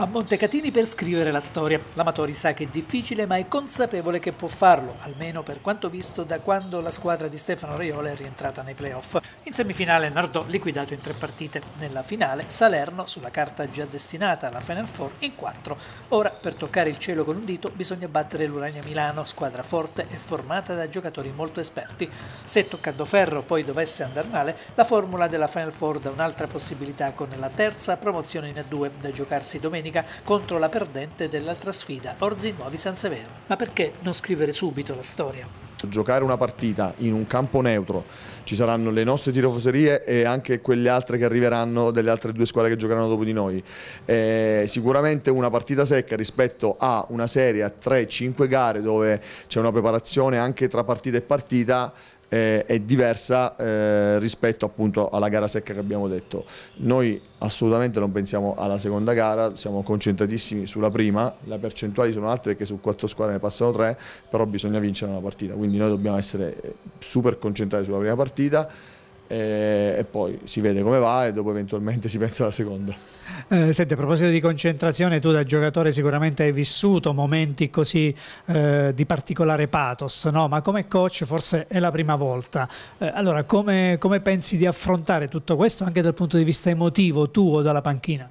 A Montecatini per scrivere la storia. L'Amatori sa che è difficile ma è consapevole che può farlo, almeno per quanto visto da quando la squadra di Stefano Raiola è rientrata nei playoff. In semifinale Nardò liquidato in tre partite. Nella finale Salerno, sulla carta già destinata alla Final Four, in quattro. Ora per toccare il cielo con un dito bisogna battere l'Urania Milano, squadra forte e formata da giocatori molto esperti. Se toccando ferro poi dovesse andare male, la formula della Final Four dà un'altra possibilità con la terza promozione in A2 da giocarsi domenica domenica contro la perdente dell'altra sfida, Orzi Nuovi San Severo. Ma perché non scrivere subito la storia? Giocare una partita in un campo neutro, ci saranno le nostre tifoserie e anche quelle altre che arriveranno delle altre due squadre che giocheranno dopo di noi. Eh, sicuramente una partita secca rispetto a una serie a 3-5 gare dove c'è una preparazione anche tra partita e partita eh, è diversa eh, rispetto appunto alla gara secca che abbiamo detto. Noi assolutamente non pensiamo alla seconda gara, siamo concentratissimi sulla prima, le percentuali sono altre perché su quattro squadre ne passano tre, però bisogna vincere una partita, quindi noi dobbiamo essere super concentrati sulla prima partita e, e, poi si vede come va e dopo eventualmente si pensa alla seconda. Eh, senti, a proposito di concentrazione, tu da giocatore sicuramente hai vissuto momenti così eh, di particolare pathos, no? ma come coach forse è la prima volta. Eh, allora, come, come pensi di affrontare tutto questo anche dal punto di vista emotivo, tuo dalla panchina?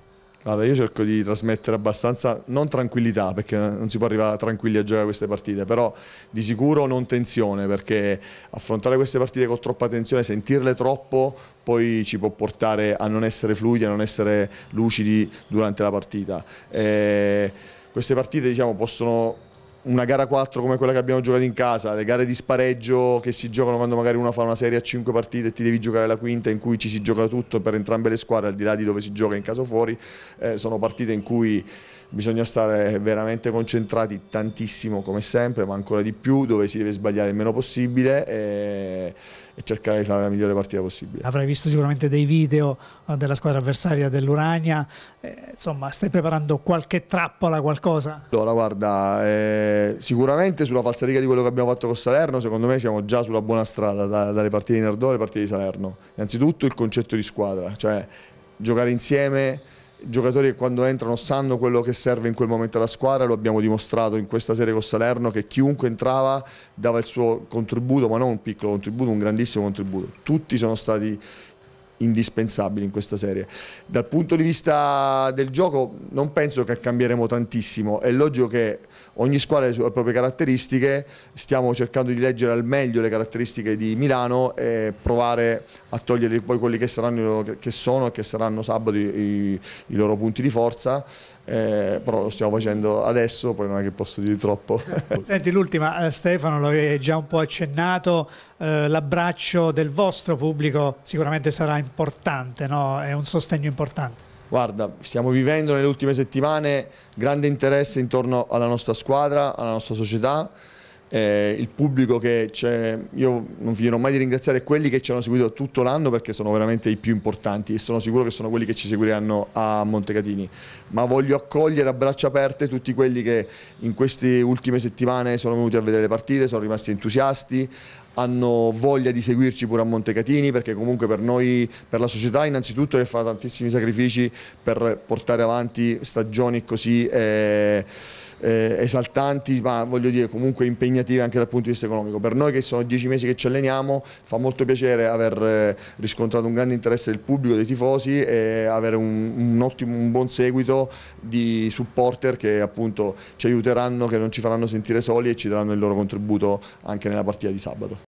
Allora, io cerco di trasmettere abbastanza, non tranquillità, perché non si può arrivare tranquilli a giocare queste partite, però di sicuro non tensione, perché affrontare queste partite con troppa tensione, sentirle troppo, poi ci può portare a non essere fluidi, a non essere lucidi durante la partita. E queste partite diciamo, possono una gara 4 come quella che abbiamo giocato in casa, le gare di spareggio che si giocano quando magari uno fa una serie a 5 partite e ti devi giocare la quinta in cui ci si gioca tutto per entrambe le squadre al di là di dove si gioca in caso fuori, eh, sono partite in cui bisogna stare veramente concentrati tantissimo come sempre, ma ancora di più, dove si deve sbagliare il meno possibile e, e cercare di fare la migliore partita possibile. Avrai visto sicuramente dei video eh, della squadra avversaria dell'Urania, eh, insomma stai preparando qualche trappola, qualcosa? Allora guarda, eh, sicuramente sulla falsariga di quello che abbiamo fatto con Salerno, secondo me siamo già sulla buona strada da, dalle partite di Nardò alle partite di Salerno. Innanzitutto il concetto di squadra, cioè giocare insieme giocatori che quando entrano sanno quello che serve in quel momento alla squadra, lo abbiamo dimostrato in questa serie con Salerno che chiunque entrava dava il suo contributo, ma non un piccolo contributo, un grandissimo contributo. Tutti sono stati indispensabili in questa serie. Dal punto di vista del gioco non penso che cambieremo tantissimo, è logico che ogni squadra ha le proprie caratteristiche, stiamo cercando di leggere al meglio le caratteristiche di Milano e provare a togliere poi quelli che, saranno, che sono e che saranno sabato i, i loro punti di forza eh, però lo stiamo facendo adesso, poi non è che posso dire troppo. Senti, l'ultima, eh, Stefano, l'avevi già un po' accennato, eh, l'abbraccio del vostro pubblico sicuramente sarà importante, no? è un sostegno importante. Guarda, stiamo vivendo nelle ultime settimane grande interesse intorno alla nostra squadra, alla nostra società eh, il pubblico che c'è, io non finirò mai di ringraziare quelli che ci hanno seguito tutto l'anno perché sono veramente i più importanti e sono sicuro che sono quelli che ci seguiranno a Montecatini, ma voglio accogliere a braccia aperte tutti quelli che in queste ultime settimane sono venuti a vedere le partite, sono rimasti entusiasti, hanno voglia di seguirci pure a Montecatini perché comunque per noi, per la società innanzitutto che fa tantissimi sacrifici per portare avanti stagioni così eh, eh, esaltanti ma voglio dire comunque impegnative anche dal punto di vista economico. Per noi che sono dieci mesi che ci alleniamo fa molto piacere aver eh, riscontrato un grande interesse del pubblico, dei tifosi e avere un, un ottimo, un buon seguito di supporter che appunto ci aiuteranno, che non ci faranno sentire soli e ci daranno il loro contributo anche nella partita di sabato.